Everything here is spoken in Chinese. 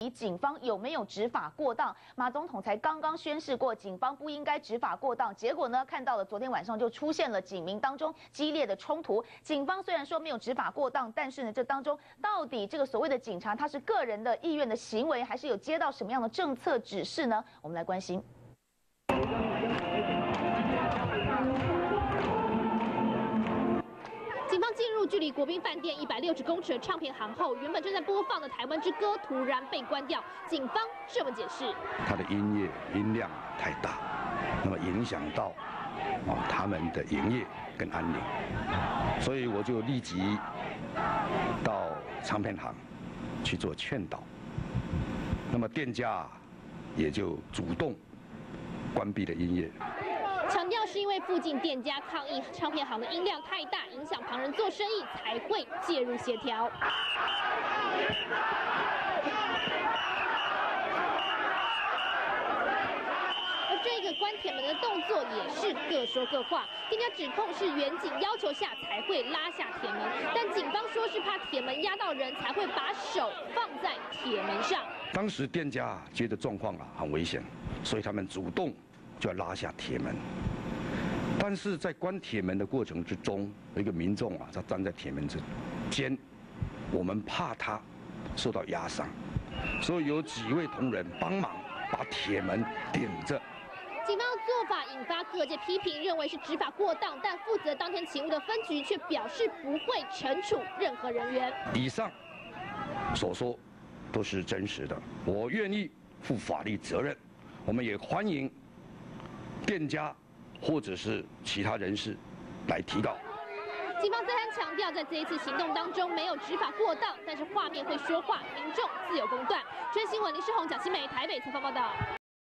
以警方有没有执法过当？马总统才刚刚宣誓过，警方不应该执法过当。结果呢，看到了昨天晚上就出现了警民当中激烈的冲突。警方虽然说没有执法过当，但是呢，这当中到底这个所谓的警察他是个人的意愿的行为，还是有接到什么样的政策指示呢？我们来关心。警方进入距离国宾饭店一百六十公尺的唱片行后，原本正在播放的《台湾之歌》突然被关掉。警方这么解释：他的音乐音量太大，那么影响到啊他们的营业跟安宁，所以我就立即到唱片行去做劝导。那么店家也就主动关闭了音乐。强调是因为附近店家抗议唱片行的音量太大，影响旁人做生意，才会介入协调。而这个关铁门的动作也是各说各话，店家指控是远景要求下才会拉下铁门，但警方说是怕铁门压到人，才会把手放在铁门上。当时店家觉得状况啊很危险，所以他们主动。就要拉下铁门，但是在关铁门的过程之中，有一个民众啊，他站在铁门之间，我们怕他受到压伤，所以有几位同仁帮忙把铁门顶着。警方的做法引发各界批评，认为是执法过当，但负责当天勤务的分局却表示不会惩处任何人员。以上所说都是真实的，我愿意负法律责任，我们也欢迎。店家或者是其他人士来提到。警方再三强调，在这一次行动当中没有执法过当，但是画面会说话，民众自有公断。追新闻林世宏、蒋新梅台北采访报道。